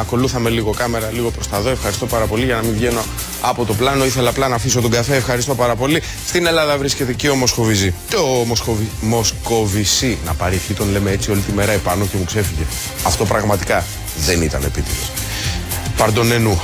Ακολούθαμε λίγο κάμερα, λίγο προς τα δω. Ευχαριστώ πάρα πολύ για να μην βγαίνω από το πλάνο. Ήθελα απλά να αφήσω τον καφέ. Ευχαριστώ πάρα πολύ. Στην Ελλάδα βρίσκεται και ο Μοσχοβιζή. Το Μοσχοβι... Μοσκοβισί Να πάρει τον λέμε έτσι όλη τη μέρα επάνω και μου ξέφυγε. Αυτό πραγματικά δεν ήταν επίτηδες. Παρντονενού.